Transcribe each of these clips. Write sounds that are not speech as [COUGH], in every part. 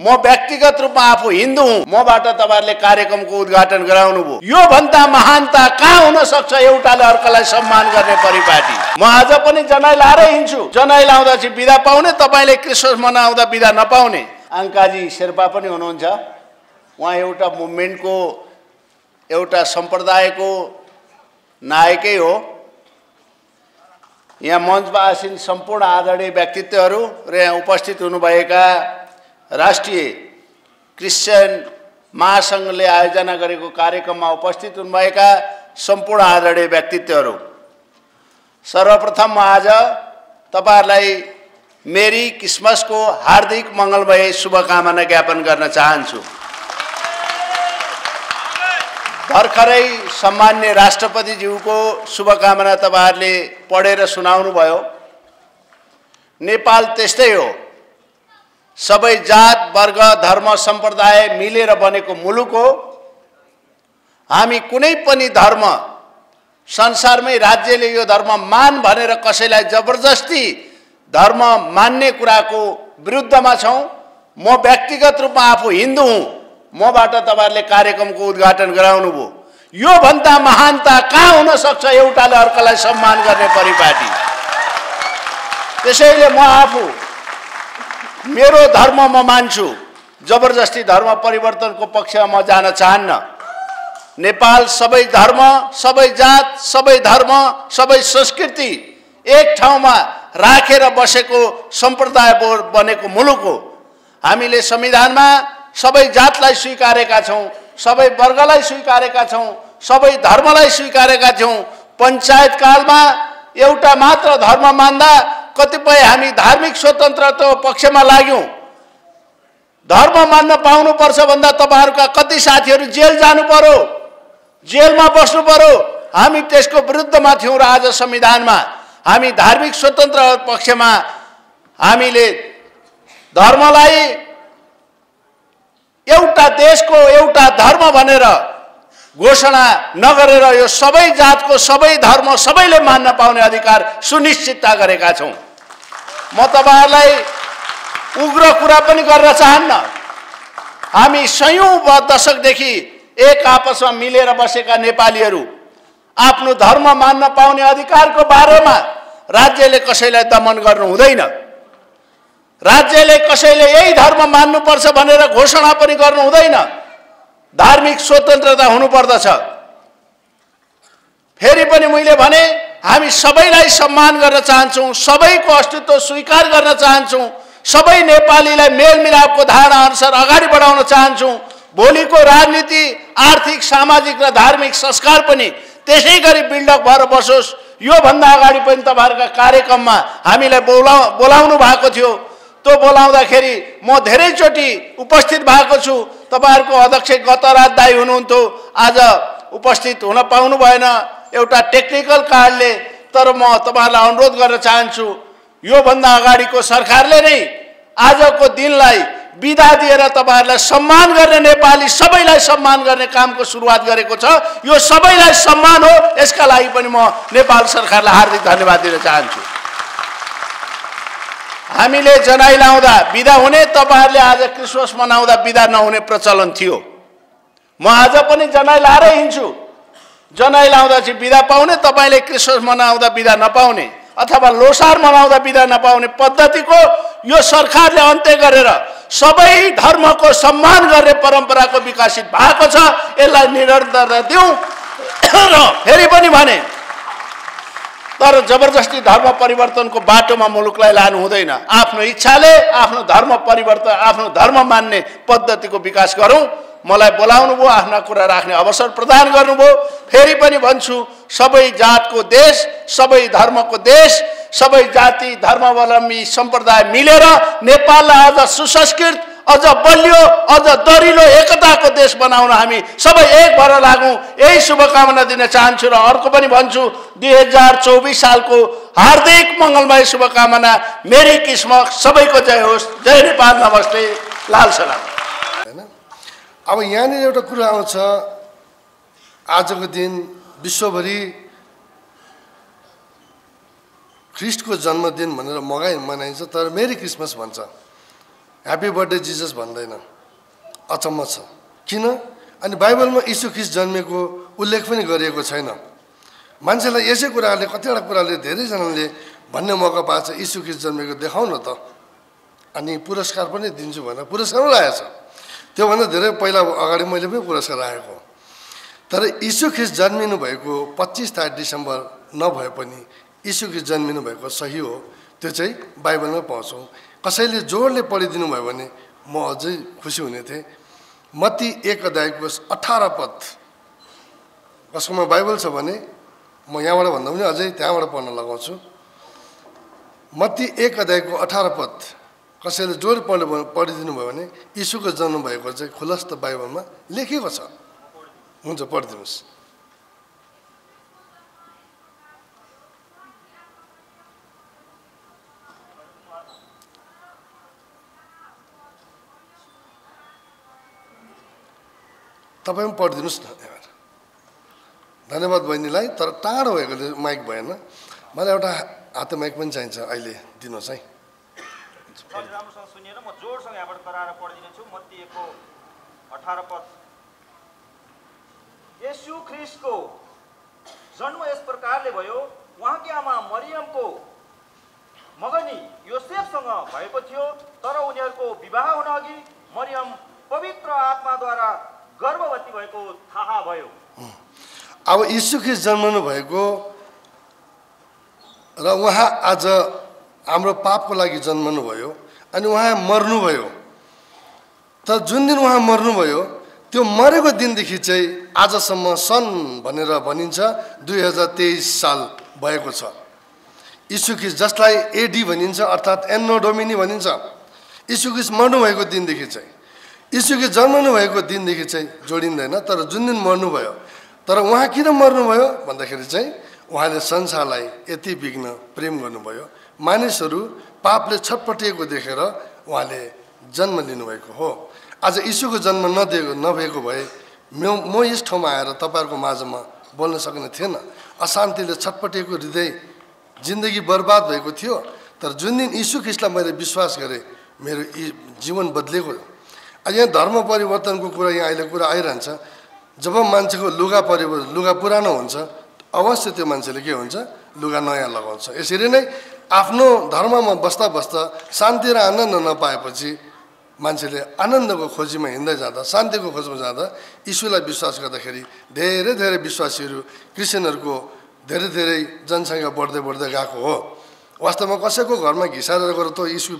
म व्यक्तिगत रूपमा आफू हिन्दू हुँ मबाट तपाईँहरूले कार्यक्रमको उद्घाटन गराउनु भयो। योभन्दा महानता कहाँ हुन सक्छ एउटाले अर्कालाई सम्मान गर्ने परिपाटी? म आज पनि जनाइ लाएरै हिँड्छु। जनाइ लाउँदा चाहिँ बिदा पाउने तपाईँले क्रिसमस मनाउँदा बिदा नपाउने। अङ्काजी शेर्पा पनि हुनुहुन्छ। उहाँ एउटा मुभमेन्टको एउटा सम्प्रदायको नायकै हो। यहाँ मञ्चमा आसीन सम्पूर्ण आदरणीय व्यक्तित्वहरू र यहाँ उपस्थित हुनुभएका राष्ट्रिय क्रिस्चियन महासङ्घले आयोजना गरेको कार्यक्रममा उपस्थित हुनुभएका सम्पूर्ण आदरणीय व्यक्तित्वहरू। सर्वप्रथम म आज तपाईँहरूलाई मेरी क्रिसमसको हार्दिक मङ्गलमय शुभकामना ज्ञापन गर्न चाहन्छु। भर्खरै सम्मान्य राष्ट्रपतिज्यूको शुभकामना तपाईँहरूले पढेर सुनाउनु भयो नेपाल त्यस्तै हो। सबै जात वर्ग धर्म सम्प्रदाय मिलेर बनेको मुलुक हो। हामी कुनै पनि धर्म संसारमै राज्यले यो धर्म मान भनेर कसैलाई जबरजस्ती धर्म मान्ने कुराको विरुद्धमा छौँ। म व्यक्तिगत रूपमा आफू हिन्दू हुँ। मबाट तपाईँहरूले कार्यक्रमको उद्घाटन गराउनु भयो। योभन्दा महानता कहाँ हुन सक्छ एउटाले अर्कालाई सम्मान गर्ने परिपाटी? त्यसैले म आफू मेरो धर्म म मान्छु जबरजस्ती धर्म परिवर्तनको पक्षमा म जान चाहन्न। नेपाल सबै धर्म सबै जात सबै धर्म सबै संस्कृति एक ठाउँमा राखेर बसेको सम्प्रदाय बनेको मुलुक हो। हामीले संविधानमा सबै जातलाई स्वीकारेका छौँ सबै वर्गलाई स्वीकारेका छौँ सबै धर्मलाई स्वीकारेका छौँ। पञ्चायतकालमा एउटा मात्र धर्म मान्दा कतिपय हामी धार्मिक स्वतन्त्रताको पक्षमा लाग्यौँ। धर्म मान्न पाउनुपर्छ भन्दा तपाईँहरूका कति साथीहरू जेल जानु पर्यो जेलमा बस्नु पर्यो हामी त्यसको विरुद्धमा थियौँ र आज संविधानमा हामी धार्मिक स्वतन्त्र पक्षमा हामीले धर्मलाई एउटा देशको एउटा धर्म भनेर घोषणा नगरेर यो सबै जातको सबै धर्म सबैले मान्न पाउने अधिकार सुनिश्चितता गरेका छौँ। म तपाईँहरूलाई उग्र कुरा पनि गर्न चाहन्न। हामी सयौँ दशकदेखि एक आपसमा मिलेर बसेका नेपालीहरू आफ्नो धर्म मान्न पाउने अधिकारको बारेमा राज्यले कसैलाई दमन गर्नु हुँदैन। राज्यले कसैले यही धर्म मान्नुपर्छ भनेर घोषणा पनि गर्नु हुँदैन। धार्मिक स्वतन्त्रता हुनुपर्दछ। फेरि पनि मैले भने हामी सबैलाई सम्मान गर्न चाहन्छौँ सबैको अस्तित्व स्वीकार गर्न चाहन्छौँ सबै नेपालीलाई मेलमिलापको धारणा अनुसार अगाडि बढाउन चाहन्छौँ। भोलिको राजनीति आर्थिक सामाजिक र धार्मिक संस्कार पनि त्यसै गरी बिल्डअप भएर बसोस्। योभन्दा अगाडि पनि तपाईँहरूका कार्यक्रममा हामीलाई बोला बोलाउनु भएको थियो। त्यो बोलाउँदाखेरि म धेरैचोटि उपस्थित भएको छु। तपाईँहरूको अध्यक्ष गत रात दाई हुनुहुन्थ्यो। आज उपस्थित हुन पाउनु भएन। एउटा टेक्निकल कारणले तर म तपाईँहरूलाई अनुरोध गर्न चाहन्छु योभन्दा अगाडिको सरकारले नै आजको दिनलाई बिदा दिएर तपाईँहरूलाई सम्मान गर्ने नेपाली सबैलाई सम्मान गर्ने कामको सुरुवात गरेको छ। यो सबैलाई सम्मान हो यसका लागि पनि म नेपाल सरकारलाई हार्दिक धन्यवाद दिन चाहन्छु। हामीले जनाइ लाउँदा बिदा हुने तपाईँहरूले आज क्रिसमस मनाउँदा बिदा नहुने प्रचलन थियो। म आज पनि जनाइ लाएरै हिँड्छु। जनाइ लाउँदा चाहिँ बिदा पाउने तपाईँले क्रिसमस मनाउँदा बिदा नपाउने अथवा लोसार मनाउँदा बिदा नपाउने पद्धतिको यो सरकारले अन्त्य गरेर सबै धर्मको सम्मान गर्ने परम्पराको विकसित भएको छ यसलाई निरन्तरता दिउँ। [COUGHS] र फेरि पनि भने तर जबरजस्ती धर्म परिवर्तनको बाटोमा मुलुकलाई लानु हुँदैन। आफ्नो इच्छाले आफ्नो धर्म परिवर्तन आफ्नो धर्म मान्ने पद्धतिको विकास गरौँ। मलाई बोलाउनु भयो आफ्ना कुरा राख्ने अवसर प्रदान गर्नुभयो। फेरि पनि भन्छु सबै जातको देश सबै धर्मको देश सबै जाति धर्मावलम्बी सम्प्रदाय मिलेर नेपाललाई अझ सुसंस्कृत अझ बलियो अझ दरिलो एकताको देश बनाउन हामी सबै एक भएर लागौँ। यही शुभकामना दिन चाहन्छु र अर्को पनि भन्छु दुई हजार चौबिस सालको हार्दिक मङ्गलमय शुभकामना। मेरी किस्मत सबैको जय होस्। जय नेपाल नमस्ते। लाल सलाम। होइन? अब यहाँनिर एउटा कुरा आउँछ। आजको दिन विश्वभरि ख्रिस्टको जन्मदिन भनेर मगाइ मनाइन्छ तर मेरी क्रिसमस भन्छ। ह्याप्पी बर्थडे जिजस भन्दैन। अचम्म छ। किन? अनि बाइबलमा यीशु ख्रिस्ट जन्मेको उल्लेख पनि गरिएको छैन। मान्छेलाई यसै कुराहरूले कतिवटा कुराले धेरैजनाले भन्ने मौका पाएको छ यीशु ख्रिस्ट जन्मेको देखाउ न त। अनि पुरस्कार पनि दिन्छु भनेर पुरस्कार पनि राखेको छ। त्योभन्दा धेरै पहिला अगाडि मैले पनि पुरस्कार राखेको। तर यीशु ख्रिस्ट जन्मिनु भएको पच्चिस तारिक डिसेम्बर नभए पनि यीशु ख्रिस्ट जन्मिनु भएको सही हो। त्यो चाहिँ बाइबलमै पाउँछौँ। कसैले जोडले पढिदिनु भयो भने म अझै खुसी हुने थिएँ। मत्ती एक अध्यायको अठार पद। कसकोमा बाइबल छ भने म यहाँबाट भन्दा पनि अझै त्यहाँबाट पढ्न लगाउँछु। मत्ती एक अध्यायको अठार पद। कसैले जोड पढ पढिदिनु भयो भने यीशुको जन्म भएको चाहिँ खुलस्त बाइबलमा लेखेको छ। हुन्छ पढिदिनुहोस्। तपाईँ पनि पढिदिनुहोस् न यहाँबाट धन्यवाद बहिनीलाई तर टाढो भएकोले माइक भएन। मलाई एउटा हाते माइक पनि चाहिन्छ अहिले दिनुहोस् है। जन्म यस प्रकारले भयो। उहाँकी आमा मरियमको मगनी योसेफसँग भएको थियो। तर उनीहरूको विवाह हुन अघि मरियम पवित्र आत्माद्वारा गर्भवती भएको थाहा भयो। अब यीशु ख्रिस्ट जन्मनु भएको र उहाँ आज हाम्रो पापको लागि जन्मनु भयो अनि उहाँ मर्नुभयो तर जुन दिन उहाँ मर्नुभयो त्यो मरेको दिनदेखि चाहिँ आजसम्म सन् भनेर भनिन्छ दुई हजार तेइस साल भएको छ। ख्रिस्ट जसलाई एडी भनिन्छ अर्थात् एन्नो डोमिनी भनिन्छ। ख्रिस्ट मर्नुभएको दिनदेखि चाहिँ। यीशु ख्रिस्ट जन्मनु भएको दिनदेखि चाहिँ जोडिँदैन तर जुन दिन मर्नुभयो तर उहाँ किन मर्नुभयो भन्दाखेरि चाहिँ उहाँले संसारलाई यति बिघ्न प्रेम गर्नुभयो। मानिसहरू पापले छटपटिएको देखेर उहाँले जन्म लिनुभएको हो। आज यीशुको जन्म नदिएको नभएको भए म म यस ठाउँमा आएर तपाईँहरूको माझमा बोल्न सक्ने थिएन। अशान्तिले छटपटिएको हृदय जिन्दगी बर्बाद भएको थियो। तर जुन दिन यीशु ख्रिस्टलाई मैले विश्वास गरेँ मेरो जीवन बदलेको यहाँ धर्म परिवर्तनको कुरा यहाँ अहिले कुरा आइरहन्छ। जब मान्छेको लुगा परिवर्तन लुगा पुरानो हुन्छ अवश्य त्यो मान्छेले के हुन्छ? लुगा नयाँ लगाउँछ। यसरी नै आफ्नो धर्ममा बस्दा बस्दा शान्ति र आनन्द नपाएपछि मान्छेले आनन्दको खोजीमा हिँड्दै जाँदा शान्तिको खोजमा जाँदा यीशुलाई विश्वास गर्दाखेरि धेरै धेरै विश्वासीहरू क्रिस्चियनहरूको धेरै धेरै जनसङ्ख्या बढ्दै बढ्दै गएको हो। वास्तवमा कसैको घरमा घिसारेर गर तँ यीशु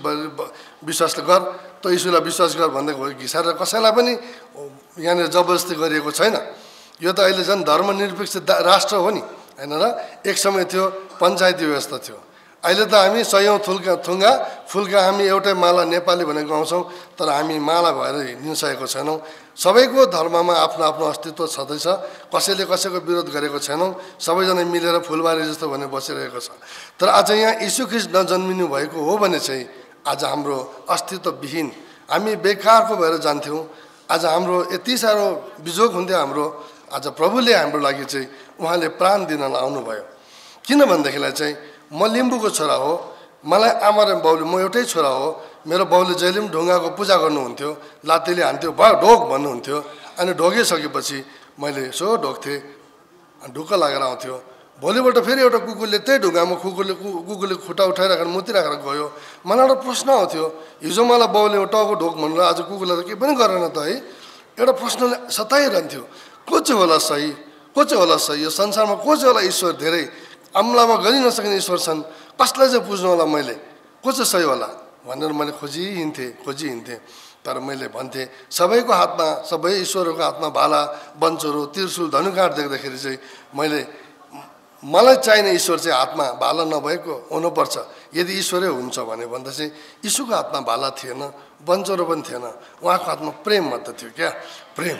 विश्वास गर। तँ यीशुलाई विश्वास गर भन्दै घिसारेर कसैलाई पनि यहाँनिर जबरजस्ती गरिएको छैन। यो त अहिले झन् धर्मनिरपेक्ष राष्ट्र हो नि होइन र? एक समय थियो पञ्चायती व्यवस्था थियो। अहिले त हामी सयौँ थुल्का थुङ्गा फुल्का हामी एउटै माला नेपाली भनेर गाउँछौँ तर हामी माला भएर हिँडिसकेको छैनौँ। सबैको धर्ममा आफ्नो आफ्नो अस्तित्व छँदैछ। कसैले कसैको विरोध गरेको छैनौँ। सबैजना मिलेर फुलबारी जस्तो भनेर बसिरहेको छ। तर आज यहाँ यीशु ख्रिस्ट नजन्मिनु भएको हो भने चाहिँ आज हाम्रो अस्तित्वविहीन। हामी बेकारको भएर जान्थ्यौँ। आज हाम्रो यति साह्रो बिजोग हुन्थ्यो हाम्रो आज प्रभुले हाम्रो लागि चाहिँ उहाँले प्राण दिन आउनुभयो किन भनेदेखिलाई चाहिँ म लिम्बूको छोरा हो। मलाई आमा र बाउले म एउटै छोरा हो। मेरो बाउले जहिले पनि ढुङ्गाको पूजा गर्नुहुन्थ्यो लात्तीले हान्थ्यो भयो ढोक भन्नुहुन्थ्यो। अनि ढोगिसकेपछि मैले यसो ढोक्थेँ ढुक्क लागेर आउँथ्यो। भोलिपल्ट फेरि एउटा कुकुरले त्यही ढुङ्गामा कुकुरले कुकुरले खुट्टा उठाइराखेर मुतिराखेर गयो। मलाई एउटा प्रश्न आउँथ्यो हिजो मलाई बाउले टाउको ढोक भनेर आज कुकुरलाई त केही पनि गरेन त है? एउटा प्रश्नले सताइरहन्थ्यो को चाहिँ होला सही? को चाहिँ होला सही? यो संसारमा को चाहिँ होला ईश्वर? धेरै अम्लामा गरि नसक्ने ईश्वर छन्। कसलाई चाहिँ पुज्नु होला मैले? को चाहिँ सही होला? भनेर मैले खोजिहिँड्थेँ खोजिहिँड्थेँ तर मैले भन्थेँ सबैको हातमा सबै ईश्वरहरूको हातमा भाला बन्चोरो तिर्सुल धनुकाँड देख्दाखेरि चाहिँ मैले मलाई चाहिने ईश्वर चाहिँ हातमा भाला नभएको हुनुपर्छ। यदि ईश्वरै हुन्छ भने भन्दा चाहिँ यीशुको हातमा भाला थिएन बन्चरो पनि थिएन। उहाँको हातमा प्रेम मात्र थियो क्या? प्रेम।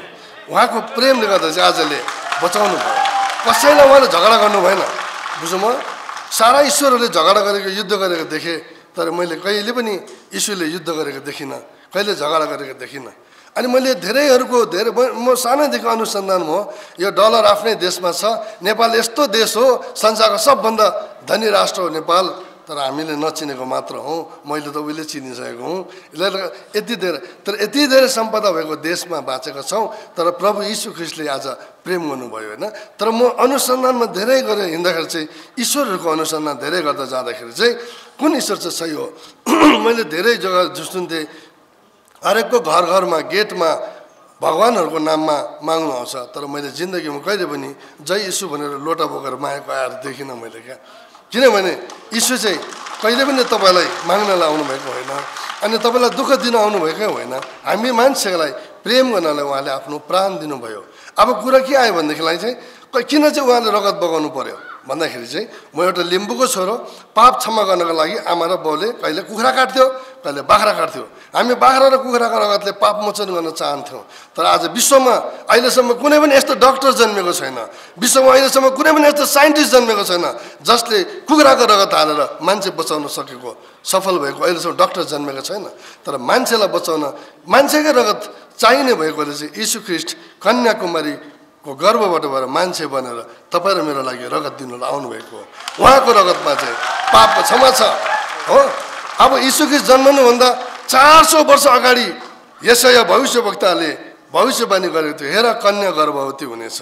उहाँको प्रेमले गर्दा चाहिँ आजले बचाउनु भयो। कसैलाई उहाँले झगडा गर्नु भएन। बुझौँ म सारा ईश्वरहरूले झगडा गरेको युद्ध गरेको देखेँ तर मैले कहिले पनि यीशुले युद्ध गरेको देखिनँ कहिले झगडा गरेको देखिनँ। अनि मैले धेरैहरूको धेरै म सानैदेखि अनुसन्धान हो यो डलर आफ्नै देशमा छ नेपाल यस्तो देश हो संसारको सबभन्दा धनी राष्ट्र हो नेपाल तर हामीले नचिनेको मात्र हौँ मैले त उहिले चिनिसकेको हुँ। यति धेरै तर यति धेरै सम्पदा भएको देशमा बाँचेका छौँ तर प्रभु यीशु ख्रिस्टले आज प्रेम गर्नुभयो होइन। तर म अनुसन्धानमा धेरै गरेर हिँड्दाखेरि चाहिँ ईश्वरहरूको अनुसन्धान धेरै गर्दा जाँदाखेरि चाहिँ कुन ईश्वर चाहिँ सही हो? [CLEARS THROAT] मैले धेरै जग्गा जुस्तुन्थेँ हरेकको घर घरमा गेटमा भगवान्हरूको नाममा माग्नु आउँछ। तर मैले जिन्दगीमा कहिले पनि जय यीशु भनेर लोटा बोकेर मागेको आएर देखिनँ मैले क्या। किनभने यीशु चाहिँ कहिले पनि तपाईँलाई माग्नलाई आउनुभएको होइन अनि तपाईँलाई दुःख दिन आउनुभएकै होइन। हामी मान्छेलाई प्रेम गर्नलाई उहाँले आफ्नो प्राण दिनुभयो। अब कुरा के आयो भनेदेखिलाई चाहिँ किन चाहिँ उहाँले रगत बगाउनु पर्यो? भन्दाखेरि चाहिँ म एउटा लिम्बूको छोरो पाप क्षमा गर्नको लागि आमा र बाउले कहिले कुखुरा काट्थ्यो कहिले बाख्रा काट्थ्यो। हामी बाख्रा र कुखुराको रगतले पाप मोचन गर्न चाहन्थ्यौँ। तर आज विश्वमा अहिलेसम्म कुनै पनि यस्तो डक्टर जन्मेको छैन। विश्वमा अहिलेसम्म कुनै पनि यस्तो साइन्टिस्ट जन्मेको छैन जसले कुखुराको रगत हालेर मान्छे बचाउन सकेको सफल भएको अहिलेसम्म डक्टर जन्मेको छैन। तर मान्छेलाई बचाउन मान्छेकै रगत चाहिने भएकोले चाहिँ यीशु ख्रिस्ट कन्याकुमारीको गर्भबाट भएर मान्छे बनेर तपाईँ र मेरो लागि रगत दिनु आउनुभएको हो। उहाँको रगतमा चाहिँ पापको क्षमा छ। हो? अब यीशु ख्रिस्ट जन्मनुभन्दा चार सौ वर्ष अगाडि यसै भविष्यवक्ताले भविष्यवाणी गरेको थियो। हेर कन्या गर्भवती हुनेछ।